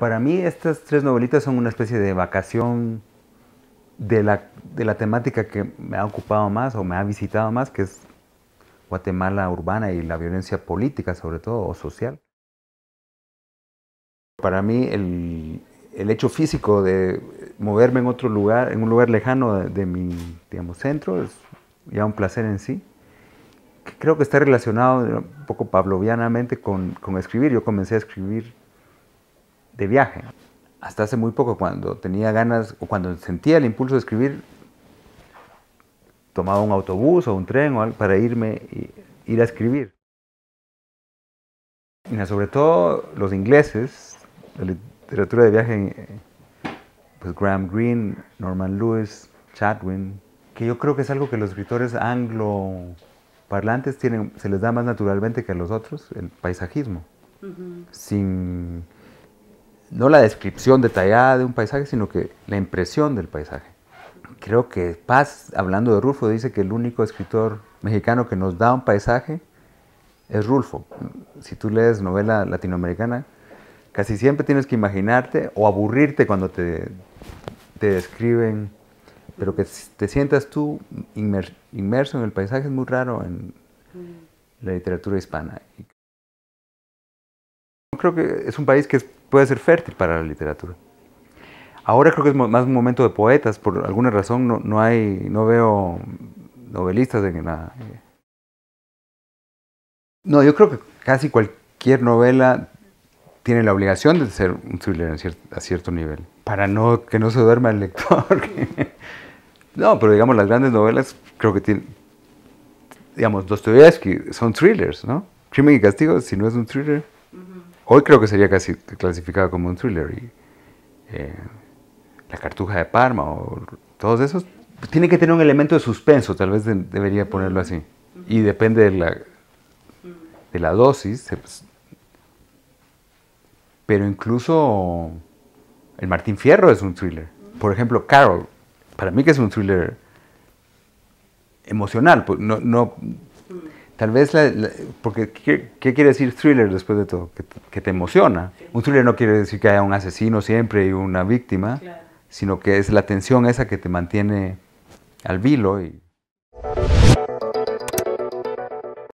para mí estas tres novelitas son una especie de vacación de la, de la temática que me ha ocupado más o me ha visitado más, que es Guatemala urbana y la violencia política sobre todo, o social. Para mí el, el hecho físico de moverme en otro lugar, en un lugar lejano de, mi digamos, centro, es ya un placer en sí. Creo que está relacionado un poco pavlovianamente con, con escribir. Yo comencé a escribir de viaje. Hasta hace muy poco, cuando tenía ganas o cuando sentía el impulso de escribir, tomaba un autobús o un tren o algo para irme y ir a escribir. Sobre todo los ingleses, la literatura de viaje, pues Graham Greene, Norman Lewis, Chadwin, que yo creo que es algo que los escritores anglo-parlantes tienen, se les da más naturalmente que a los otros, el paisajismo. Sin, no la descripción detallada de un paisaje, sino que la impresión del paisaje. Creo que Paz, hablando de Rulfo, dice que el único escritor mexicano que nos da un paisaje es Rulfo. Si tú lees novela latinoamericana, casi siempre tienes que imaginarte o aburrirte cuando te, te describen, pero que te sientas tú inmerso en el paisaje es muy raro en la literatura hispana. Creo que es un país que puede ser fértil para la literatura. Ahora creo que es más un momento de poetas, por alguna razón no, no hay, no veo novelistas en nada. No, yo creo que casi cualquier novela tiene la obligación de ser un thriller a cierto nivel, para no, que no se duerma el lector. no, pero digamos, las grandes novelas creo que tienen, digamos, Dostoyevsky son thrillers, ¿no? Crimen y Castigo, si no es un thriller, hoy creo que sería casi clasificado como un thriller. Y, eh, la Cartuja de Parma o todos esos, tiene que tener un elemento de suspenso, tal vez debería ponerlo así. Y depende de la, de la dosis. Pues, pero incluso el Martín Fierro es un thriller. Por ejemplo, Carol, para mí que es un thriller emocional, pues, no, no, tal vez, porque ¿qué, quiere decir thriller después de todo? Que, te emociona. Un thriller no quiere decir que haya un asesino siempre y una víctima, sino que es la tensión esa que te mantiene al vilo. Y,